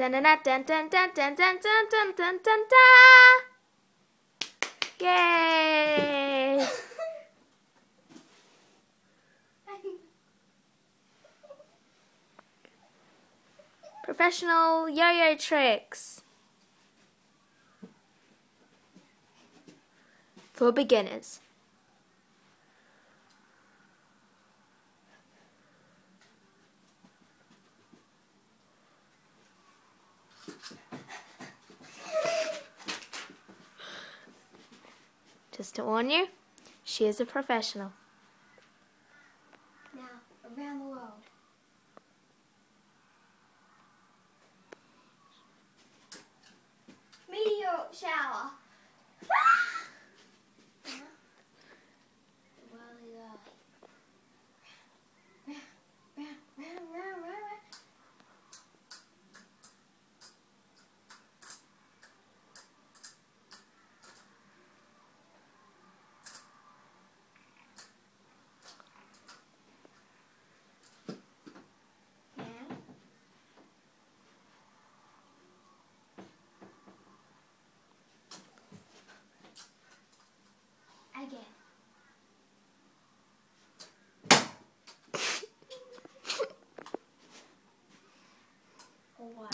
Dun dun dun dun dun dun dun dun dun dun dun dun Yay! Professional yo-yo tricks. For beginners. Just to warn you, she is a professional. Now, around the world. Meteor shower. Whirly whirly. Round, round, round, round, round, round. Now. Again. wow.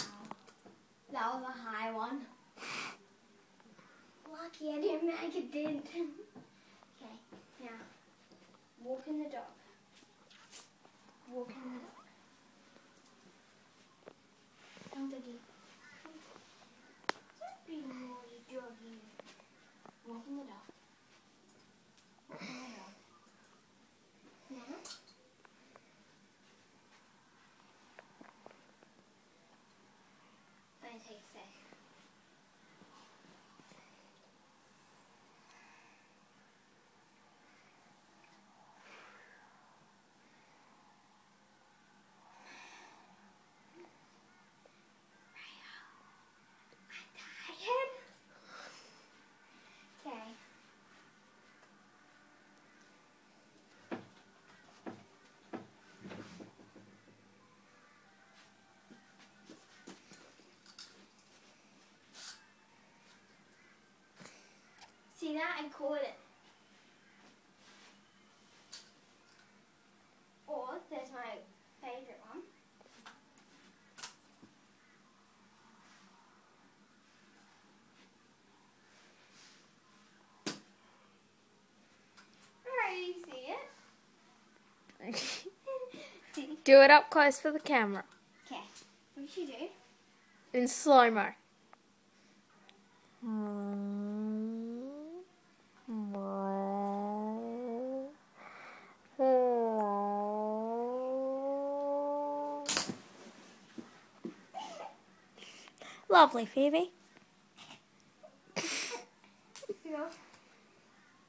That was a high one. Lucky I didn't make a dent. okay, now walk in the dog. Walk in the dog. Come, doggy. Don't be naughty, doggy. Walk in the dog. Walk in the dog. Now. Let me take a sec. I'm tired. Okay. See that? I caught it. Or there's my favourite one. Alright, you see it? Do it up close for the camera. Okay. What did you do? In slow mo. Hmm. Lovely, Phoebe. Yeah.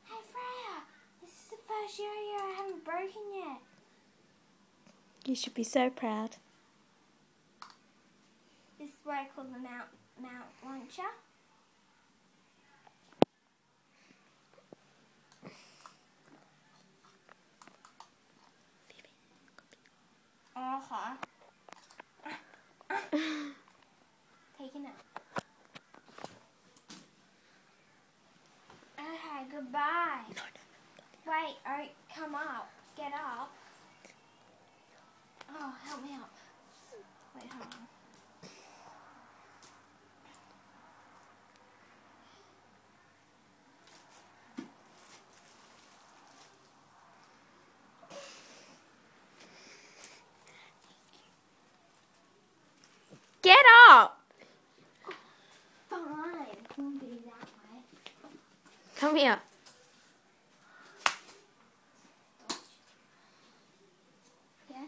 Hey Freya, this is the first yo-yo I haven't broken yet. You should be so proud. This is what I call the Mount Mount Launcher. Uh-huh. Taking it. Okay, goodbye. Wait, oh, come up. Get up. Oh, help me up. Wait, hold on. Get up! Fine. Won't be that way. Come here. Yeah?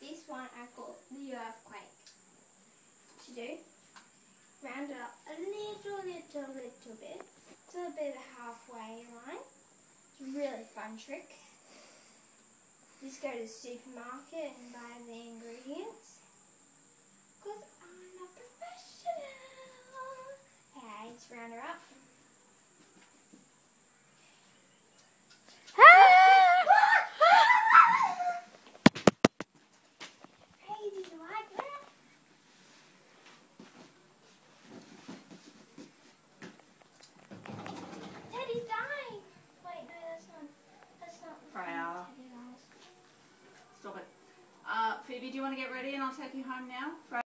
Okay. This one I call the earthquake. To do, round up a little, little, little bit to a bit of a halfway line. It's a really fun trick. Just go to the supermarket and buy the ingredients. Because I'm a professional. Okay, just round her up. Want to get ready and I'll take you home now?